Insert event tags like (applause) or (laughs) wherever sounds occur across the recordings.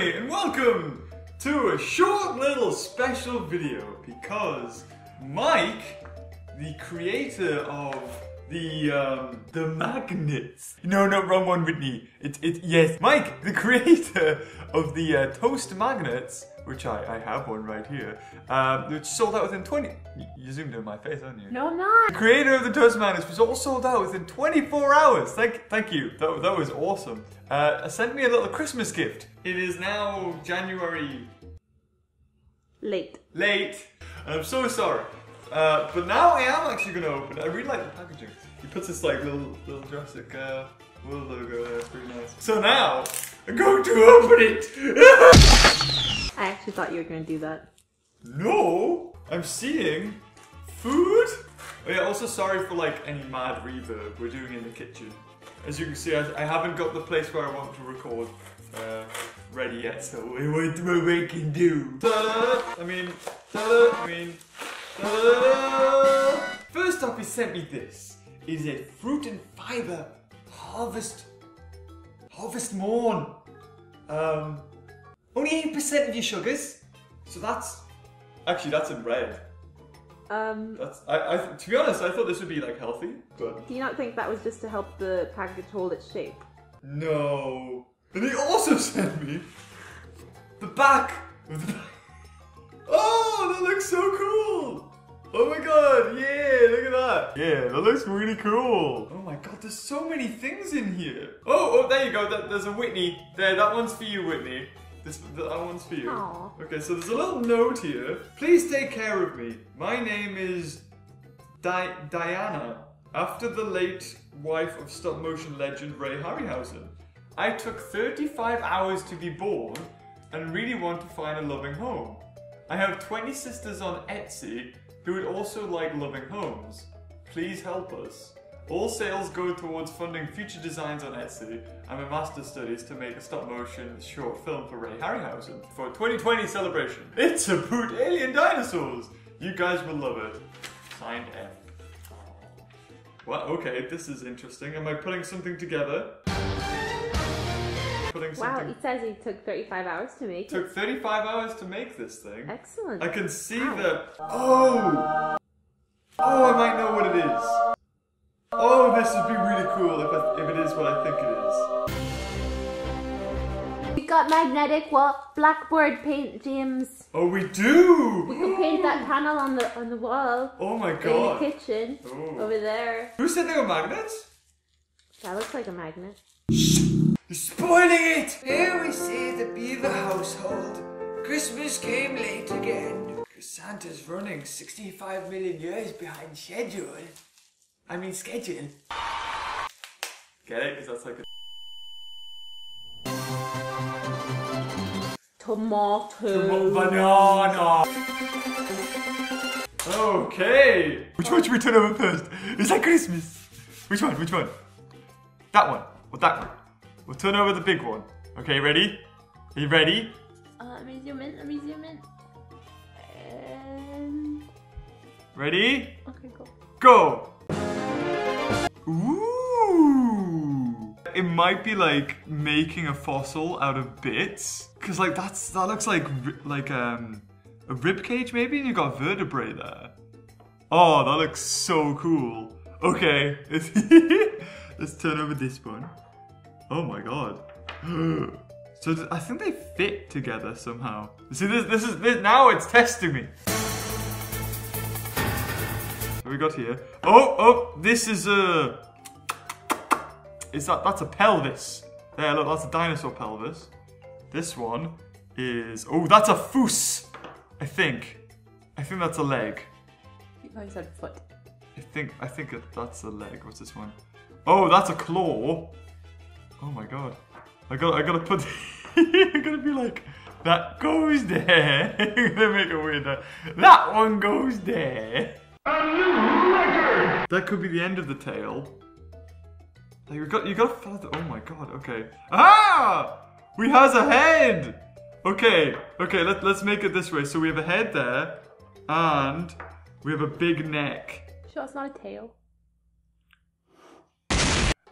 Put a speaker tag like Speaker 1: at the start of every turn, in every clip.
Speaker 1: everybody, and welcome to a short little special video because Mike, the creator of the um, the magnets. No, no, wrong one, Whitney. It, it, yes, Mike, the (laughs) creator of the uh, toast magnets, which I, I have one right here, um, which sold out within 20. You zoomed in my face, aren't you?
Speaker 2: No, I'm not.
Speaker 1: The creator of the Toast Magnets was all sold out within 24 hours. Thank, thank you. That, that was awesome. Uh, sent me a little Christmas gift. It is now January
Speaker 2: Late.
Speaker 1: late. I'm so sorry. Uh, but now I am actually going to open it. I really like the packaging. He puts this like little little Jurassic uh, World logo there. It's pretty nice. So now I'm going to open it. (laughs)
Speaker 2: I actually thought you were to do that.
Speaker 1: no, I'm seeing food. Oh yeah. Also sorry for like any mad reverb we're doing in the kitchen. As you can see, I, I haven't got the place where I want to record uh, ready yet, so we what what we can do. I mean! I mean! First up, he sent me this. It is a fruit and fiber harvest harvest morn. Um, only eight percent of your sugars, so that's actually that's in bread.
Speaker 2: Um,
Speaker 1: That's I, I to be honest, I thought this would be like healthy, but
Speaker 2: do you not think that was just to help the package hold its shape?
Speaker 1: no. And he also (laughs) sent me the back of the. (laughs) Oh, that looks so cool! Oh my god, yeah, look at that. Yeah, that looks really cool. Oh my god, there's so many things in here. Oh, oh, there you go. That, there's a Whitney. There, that one's for you, Whitney. This, that one's for you.
Speaker 2: Aw.
Speaker 1: Okay, so there's a little note here. Please take care of me. My name is Di- Diana, after the late wife of stop motion legend Ray Harryhausen. I took 35 hours to be born and really want to find a loving home. I have 20 sisters on Etsy who would also like loving homes. Please help us. All sales go towards funding future designs on Etsy and my master's studies to make a stop motion short film for Ray Harryhausen for a 2020 celebration. It's about alien dinosaurs! You guys will love it. Signed F. Well, okay, this is interesting. Am I putting something together? Putting
Speaker 2: Wow,
Speaker 1: something.
Speaker 2: it says it took 35 hours to make it.
Speaker 1: Took 35 hours to make this thing.
Speaker 2: Excellent.
Speaker 1: I can see
Speaker 2: Wow.
Speaker 1: the. Oh! Oh, I might know what it is. Oh, this would be really cool if, I, if it is what I think it is.
Speaker 2: We got magnetic wall blackboard paint, James.
Speaker 1: Oh, we do!
Speaker 2: We could paint that panel on the on the wall
Speaker 1: Oh my god.
Speaker 2: in the kitchen
Speaker 1: Oh.
Speaker 2: over there.
Speaker 1: Who said they were magnets?
Speaker 2: That looks like a magnet.
Speaker 1: You're spoiling it!
Speaker 3: Here we see the Beaver household. Christmas came late again. Santa's running 65 million years behind schedule. I mean schedule.
Speaker 1: Get it? Because that's like a.
Speaker 2: Tomato.
Speaker 1: Banana! Okay! Which one should we turn over first? It's like Christmas! Which one? Which one? That one. Or that one? We'll turn over the big one. Okay, ready? Are you ready?
Speaker 2: Uh, let me zoom in. Let me zoom in. And
Speaker 1: Ready?
Speaker 2: okay, go.
Speaker 1: Go! Ooh! It might be like making a fossil out of bits, cause like that's that looks like like um a rib cage maybe, and you got vertebrae there. Oh, that looks so cool. Okay, (laughs) let's turn over this one. Oh my god. (gasps) So I think they fit together somehow. See, this this is this, now it's testing me. What we got here? Oh, oh, this is a. Is that that's a pelvis? There, look, that's a dinosaur pelvis. This one is. Oh, that's a foos. I think. I think that's a leg.
Speaker 2: You probably said foot.
Speaker 1: I think. I think that's a leg. What's this one? Oh, that's a claw. Oh my god. I gotta, I gotta put. (laughs) I gotta be like. That goes there. (laughs) I'm gonna make it weirder. That one goes there. That could be the end of the tail. Like, you got you got to follow the. Oh my god. Okay. Ah! We has a head. Okay. Okay. Let let's make it this way. So we have a head there, and we have a big neck.
Speaker 2: Sure, it's not a tail.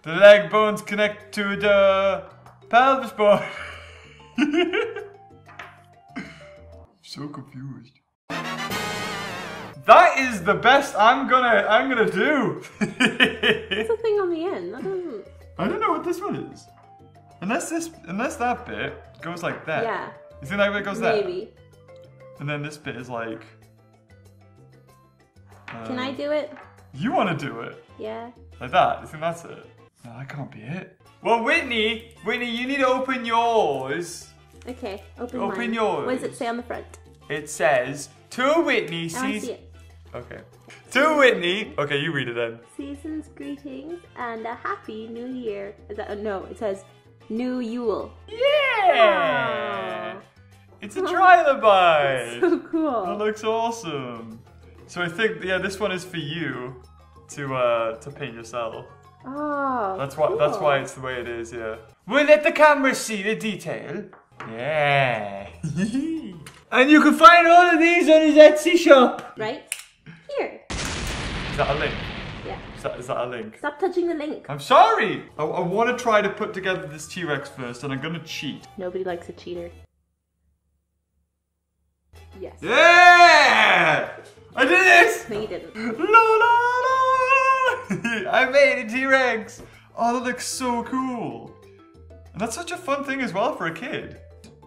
Speaker 1: The leg bones connect to the pelvis bone. (laughs) So confused. That is the best I'm gonna I'm gonna do.
Speaker 2: What's the thing on the end? That doesn't.
Speaker 1: I don't know what this one is. Unless this unless that bit goes like that.
Speaker 2: Yeah.
Speaker 1: You think that bit goes there?
Speaker 2: Maybe.
Speaker 1: And then this bit is like
Speaker 2: Can I
Speaker 1: um,
Speaker 2: do it?
Speaker 1: You wanna do it?
Speaker 2: Yeah.
Speaker 1: Like that? You think that's it? No, that can't be it. Well, Whitney, Whitney, you need to open yours.
Speaker 2: Okay. Open,
Speaker 1: Open
Speaker 2: mine.
Speaker 1: yours.
Speaker 2: What does it say on the front?
Speaker 1: It says, to Whitney
Speaker 2: I want to
Speaker 1: sees. Okay. To Whitney. Okay, you read it then.
Speaker 2: Season's greetings and a happy new year. Is that? Uh, no, it says New Yule.
Speaker 1: Yeah!
Speaker 2: Aw.
Speaker 1: It's a trilobite! (laughs)
Speaker 2: So
Speaker 1: That
Speaker 2: cool.
Speaker 1: looks awesome. So I think, yeah, this one is for you to uh to paint yourself.
Speaker 2: Oh.
Speaker 1: That's why. That's why it's the way it is. Yeah. We'll let the camera see the detail. Yeah. (laughs) and you can find all of these on his Etsy shop.
Speaker 2: Right
Speaker 1: that a link?
Speaker 2: Yeah.
Speaker 1: Is that, is that a link?
Speaker 2: Stop touching the link.
Speaker 1: I'm sorry. I, I want to try to put together this T-Rex first, and I'm gonna cheat.
Speaker 2: Nobody likes a cheater. Yes.
Speaker 1: Yeah! I did it!
Speaker 2: No, you didn't.
Speaker 1: La la la! (laughs) I made a T-Rex. Oh, that looks so cool. And that's such a fun thing as well for a kid.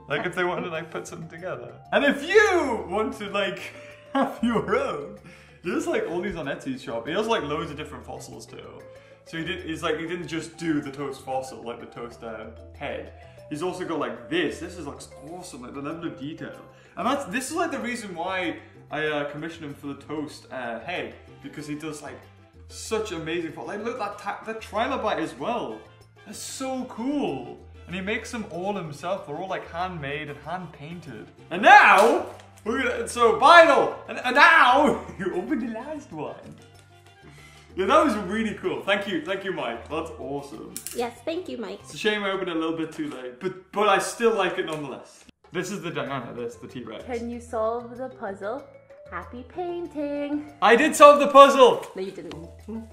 Speaker 1: Like if they want to like put something together. And if you want to like (laughs) have your own, there's like all these on Etsy's shop. He has like loads of different fossils too. So he did. He's like he didn't just do the toast fossil like the toast uh, head. He's also got like this. This is like awesome. Like the level of detail. And that's this is like the reason why I uh, commissioned him for the toast uh, head because he does like such amazing. Like look that that trilobite as well. That's so cool. And he makes them all himself. They're all like handmade and hand painted. And now we're gonna so vinyl. And, and now (laughs) you open the last one. Yeah, that was really cool. Thank you, thank you, Mike. That's awesome.
Speaker 2: Yes, thank you, Mike.
Speaker 1: It's a shame I opened it a little bit too late, but but I still like it nonetheless. This is the Diana. This the T-Rex.
Speaker 2: Can you solve the puzzle? Happy painting.
Speaker 1: I did solve the puzzle.
Speaker 2: No, you didn't. (laughs)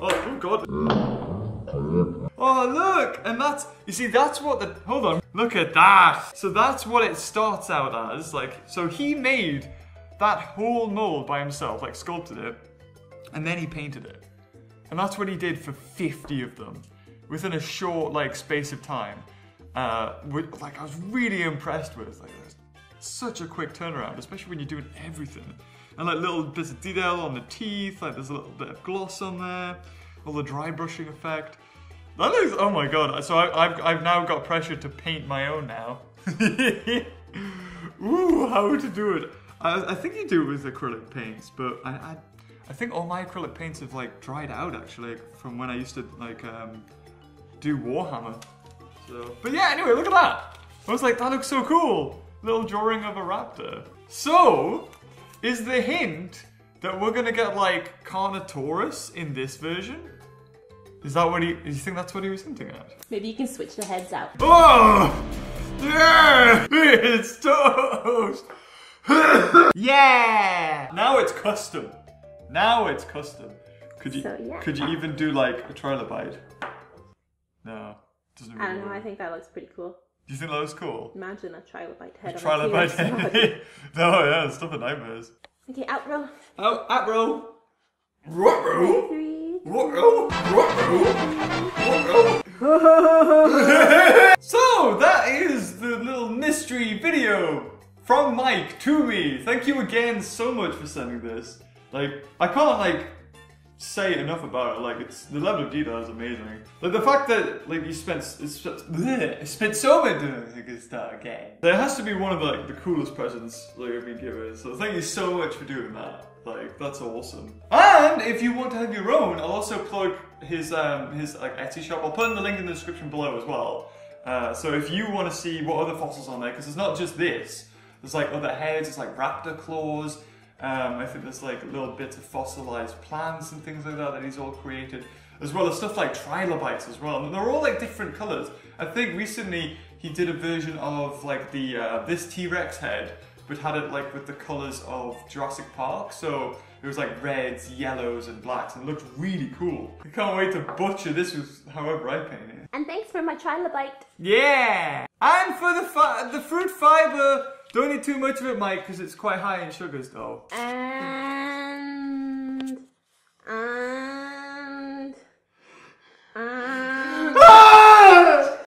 Speaker 1: Oh, oh god. Oh look, and that's you see that's what the hold on. Look at that. So that's what it starts out as. Like so he made that whole mold by himself, like sculpted it, and then he painted it. And that's what he did for 50 of them within a short like space of time. Uh, with, like I was really impressed with. Like such a quick turnaround, especially when you're doing everything. And like little bits of detail on the teeth, like there's a little bit of gloss on there, all the dry brushing effect. That looks, oh my god. So I, I've, I've now got pressure to paint my own now. (laughs) Ooh, how to do it. I, I think you do it with acrylic paints, but I, I, I think all my acrylic paints have like dried out actually from when I used to like um, do Warhammer. So, but yeah, anyway, look at that. I was like, that looks so cool. Little drawing of a raptor. So, is the hint that we're gonna get like Carnotaurus in this version? Is that what he? Do you think that's what he was hinting at?
Speaker 2: Maybe you can switch the heads out.
Speaker 1: Oh! Yeah! (laughs) It's toast! (laughs) yeah! Now it's custom. Now it's custom. Could you
Speaker 2: So, yeah.
Speaker 1: could you even do like a trilobite? No. Doesn't really
Speaker 2: I don't know. I think that looks pretty cool.
Speaker 1: Do you think that was cool?
Speaker 2: Imagine a trilobite head. on a
Speaker 1: Trilobite.
Speaker 2: T-Rex (laughs)
Speaker 1: no, yeah, stuff of nightmares.
Speaker 2: Okay, outro.
Speaker 1: Oh. Ruh-roh.
Speaker 2: Three. (laughs)
Speaker 1: So that is the little mystery video from Mike to me. Thank you again so much for sending this. Like, I can't like say enough about it. Like, it's the level of detail is amazing. Like the fact that like you spent spent, bleh, (laughs) spent so much I could start again. There has to be one of like the coolest presents like I've been given. So thank you so much for doing that. Like that's awesome. And if you want to have your own, I'll also plug his um his like Etsy shop. I'll put in the link in the description below as well. Uh, so if you want to see what other fossils on there, because it's not just this. There's like other heads. It's like raptor claws. Um, I think there's like little bits of fossilized plants and things like that that he's all created, as well as stuff like trilobites as well. And they're all like different colors. I think recently he did a version of like the uh, this T-Rex head, but had it like with the colors of Jurassic Park. So it was like reds, yellows, and blacks, and it looked really cool. I can't wait to butcher this with however I paint it.
Speaker 2: And thanks for my trilobite.
Speaker 1: Yeah! And for the fi- the fruit fiber don't eat too much of it, Mike, because it's quite high in sugars, though.
Speaker 2: And... and.